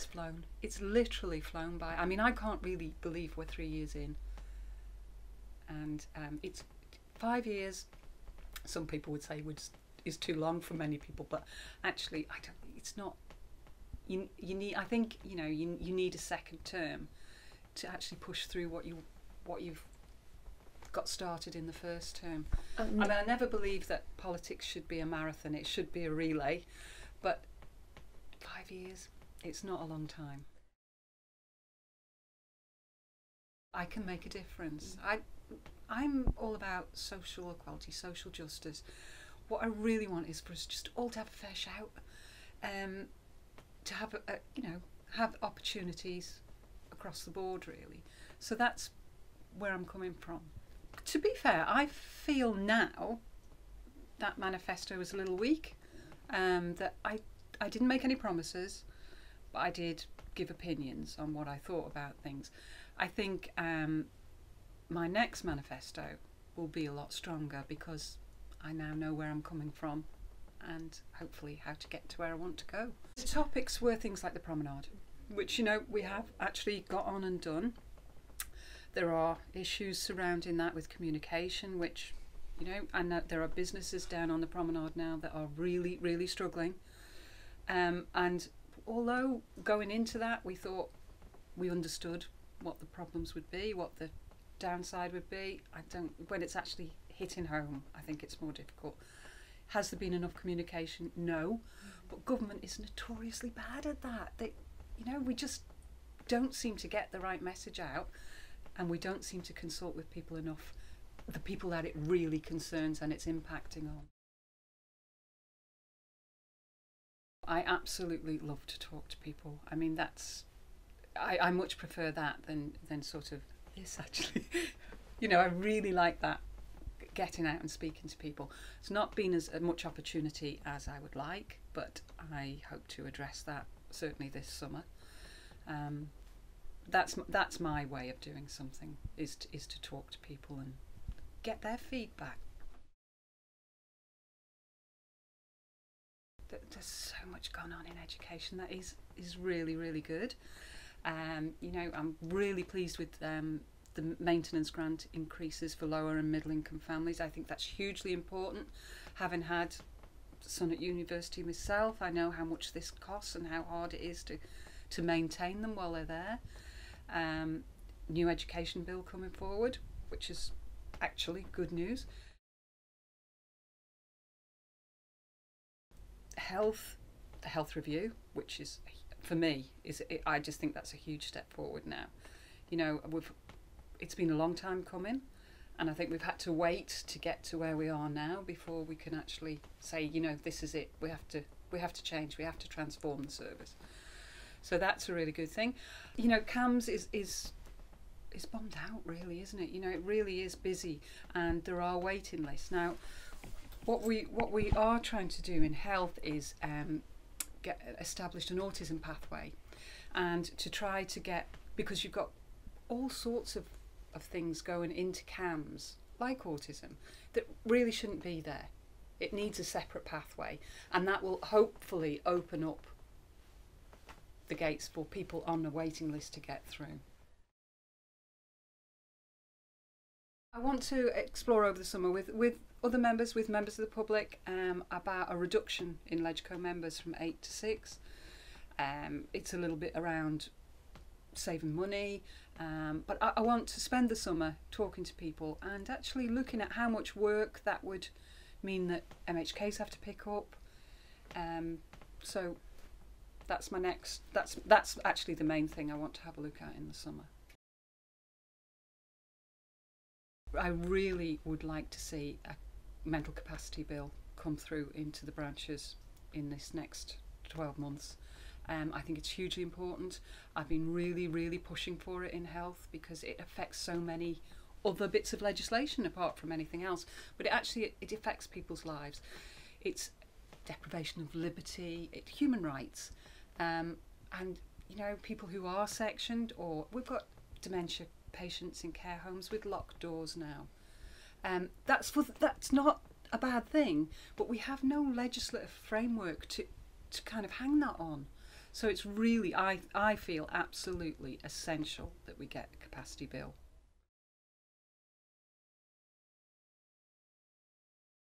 it's flown. It's literally flown by. I mean, I can't really believe we're three years in. And um, it's five years. Some people would say would is too long for many people, but actually, I don't. It's not. You you need. I think you know you you need a second term to actually push through what you what you've got started in the first term. Um, I mean, I never believe that politics should be a marathon. It should be a relay, but five years, it's not a long time. I can make a difference. I, I'm all about social equality, social justice. What I really want is for us just all to have a fair shout, um, to have a, a you know have opportunities across the board really. So that's where I'm coming from. To be fair, I feel now that manifesto was a little weak. Um, that I I didn't make any promises, I did give opinions on what I thought about things. I think um, my next manifesto will be a lot stronger because I now know where I'm coming from and hopefully how to get to where I want to go. The topics were things like the promenade, which you know we have actually got on and done. There are issues surrounding that with communication, which you know, and that there are businesses down on the promenade now that are really, really struggling. Um, and although going into that, we thought we understood what the problems would be, what the downside would be. I don't. When it's actually hitting home, I think it's more difficult. Has there been enough communication? No, but government is notoriously bad at that. They, you know, we just don't seem to get the right message out, and we don't seem to consult with people enough, the people that it really concerns and it's impacting on. I absolutely love to talk to people. I mean, that's I, I much prefer that than than sort of this actually. you know, I really like that getting out and speaking to people. It's not been as much opportunity as I would like, but I hope to address that certainly this summer. Um, that's that's my way of doing something is to, is to talk to people and get their feedback. There's so much gone on in education that is is really really good. Um, you know, I'm really pleased with um, the maintenance grant increases for lower and middle income families. I think that's hugely important. Having had son at university myself, I know how much this costs and how hard it is to to maintain them while they're there. Um, new education bill coming forward, which is actually good news. Health, the health review, which is for me is I just think that's a huge step forward now. You know, we've it's been a long time coming, and I think we've had to wait to get to where we are now before we can actually say, you know, this is it. We have to we have to change. We have to transform the service. So that's a really good thing. You know, CAMHS is is is bombed out really, isn't it? You know, it really is busy, and there are waiting lists now. What we what we are trying to do in health is um, get established an autism pathway, and to try to get because you've got all sorts of of things going into CAMHS like autism that really shouldn't be there. It needs a separate pathway, and that will hopefully open up the gates for people on the waiting list to get through. I want to explore over the summer with, with other members, with members of the public, um, about a reduction in LegCo members from eight to six. Um, it's a little bit around saving money, um, but I, I want to spend the summer talking to people and actually looking at how much work that would mean that MHKs have to pick up. Um, so that's my next. That's that's actually the main thing I want to have a look at in the summer. I really would like to see a mental capacity bill come through into the branches in this next 12 months. Um, I think it's hugely important. I've been really, really pushing for it in health because it affects so many other bits of legislation apart from anything else. But it actually it affects people's lives. It's deprivation of liberty, it, human rights, um, and you know people who are sectioned or we've got dementia patients in care homes with locked doors now. Um, that's for that's not a bad thing, but we have no legislative framework to to kind of hang that on. So it's really, I, I feel absolutely essential that we get a capacity bill.